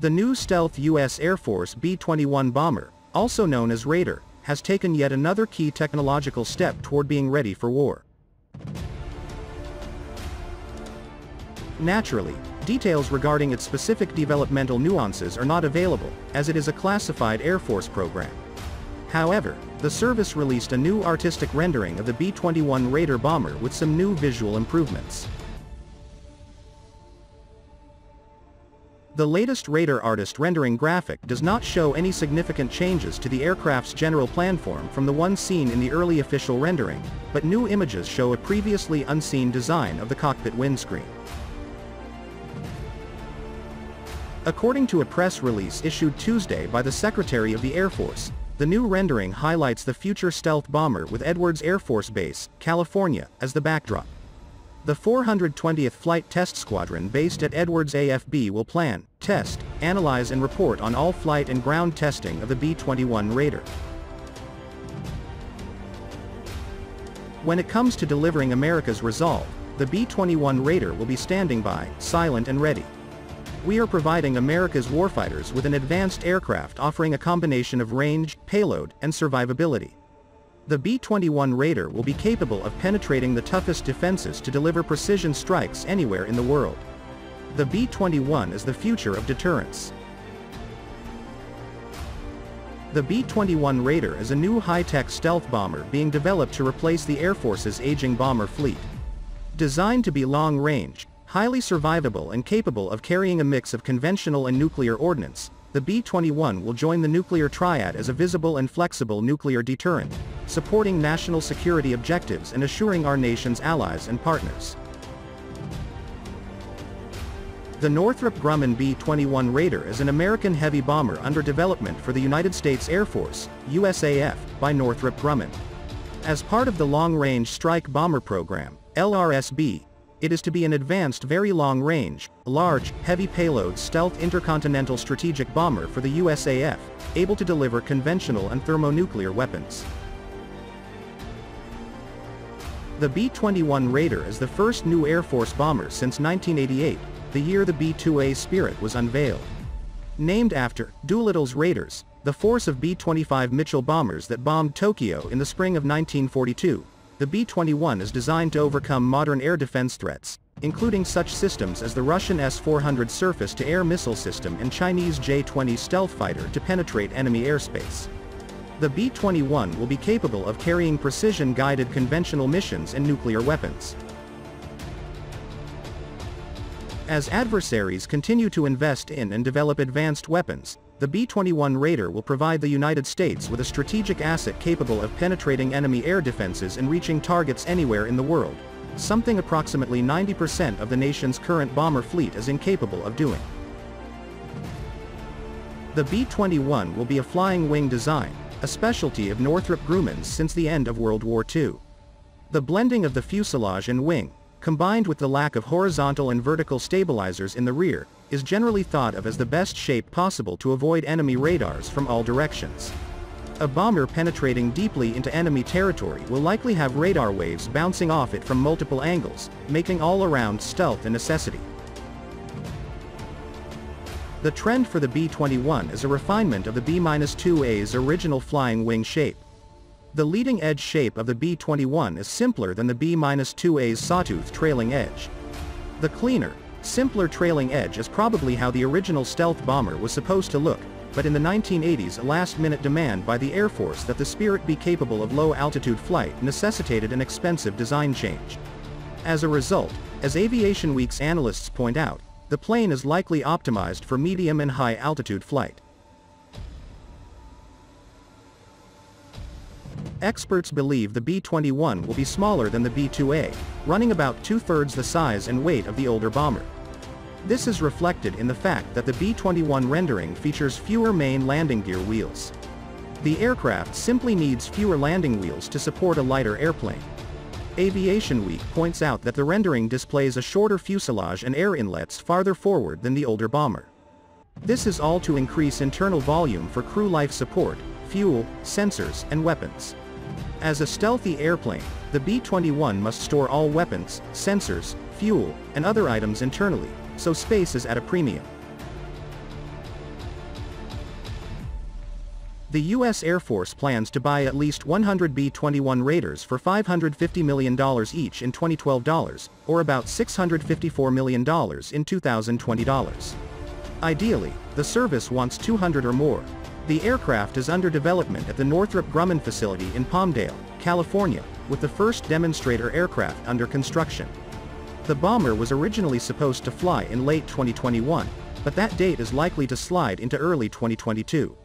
The new stealth U.S. Air Force B-21 bomber, also known as Raider, has taken yet another key technological step toward being ready for war. Naturally, details regarding its specific developmental nuances are not available, as it is a classified Air Force program. However, the service released a new artistic rendering of the B-21 Raider bomber with some new visual improvements. The latest Raider artist rendering graphic does not show any significant changes to the aircraft's general planform from the one seen in the early official rendering, but new images show a previously unseen design of the cockpit windscreen. According to a press release issued Tuesday by the Secretary of the Air Force, the new rendering highlights the future stealth bomber with Edwards Air Force Base, California, as the backdrop. The 420th Flight Test Squadron based at Edwards AFB will plan, test, analyze and report on all flight and ground testing of the B-21 Raider. When it comes to delivering America's resolve, the B-21 Raider will be standing by, silent and ready. We are providing America's warfighters with an advanced aircraft offering a combination of range, payload, and survivability. The B-21 Raider will be capable of penetrating the toughest defenses to deliver precision strikes anywhere in the world. The B-21 is the future of deterrence. The B-21 Raider is a new high-tech stealth bomber being developed to replace the Air Force's aging bomber fleet. Designed to be long-range, highly survivable and capable of carrying a mix of conventional and nuclear ordnance, the B-21 will join the nuclear triad as a visible and flexible nuclear deterrent, supporting national security objectives and assuring our nation's allies and partners. The Northrop Grumman B-21 Raider is an American heavy bomber under development for the United States Air Force, USAF, by Northrop Grumman. As part of the Long Range Strike Bomber Program, LRSB, it is to be an advanced very long-range, large, heavy payload stealth intercontinental strategic bomber for the USAF, able to deliver conventional and thermonuclear weapons. The B-21 Raider is the first new Air Force bomber since 1988, the year the B-2A Spirit was unveiled. Named after Doolittle's Raiders, the force of B-25 Mitchell bombers that bombed Tokyo in the spring of 1942, the B-21 is designed to overcome modern air defense threats, including such systems as the Russian S-400 surface-to-air missile system and Chinese J-20 stealth fighter to penetrate enemy airspace. The B-21 will be capable of carrying precision-guided conventional missions and nuclear weapons. As adversaries continue to invest in and develop advanced weapons, the B-21 Raider will provide the United States with a strategic asset capable of penetrating enemy air defenses and reaching targets anywhere in the world, something approximately 90% of the nation's current bomber fleet is incapable of doing. The B-21 will be a flying wing design, a specialty of Northrop Grumman's since the end of World War II. The blending of the fuselage and wing, combined with the lack of horizontal and vertical stabilizers in the rear, is generally thought of as the best shape possible to avoid enemy radars from all directions. A bomber penetrating deeply into enemy territory will likely have radar waves bouncing off it from multiple angles, making all-around stealth a necessity. The trend for the B-21 is a refinement of the B-2A's original flying wing shape. The leading edge shape of the B-21 is simpler than the B-2A's sawtooth trailing edge. The cleaner, Simpler trailing edge is probably how the original stealth bomber was supposed to look, but in the 1980s a last-minute demand by the Air Force that the Spirit be capable of low-altitude flight necessitated an expensive design change. As a result, as Aviation Week's analysts point out, the plane is likely optimized for medium and high-altitude flight. Experts believe the B-21 will be smaller than the B-2A, running about two-thirds the size and weight of the older bomber. This is reflected in the fact that the B-21 rendering features fewer main landing gear wheels. The aircraft simply needs fewer landing wheels to support a lighter airplane. Aviation Week points out that the rendering displays a shorter fuselage and air inlets farther forward than the older bomber. This is all to increase internal volume for crew life support, fuel, sensors, and weapons. As a stealthy airplane, the B-21 must store all weapons, sensors, fuel, and other items internally, so space is at a premium. The U.S. Air Force plans to buy at least 100 B-21 Raiders for $550 million each in 2012 dollars, or about $654 million in 2020 dollars. Ideally, the service wants 200 or more. The aircraft is under development at the Northrop Grumman facility in Palmdale, California, with the first demonstrator aircraft under construction. The bomber was originally supposed to fly in late 2021, but that date is likely to slide into early 2022.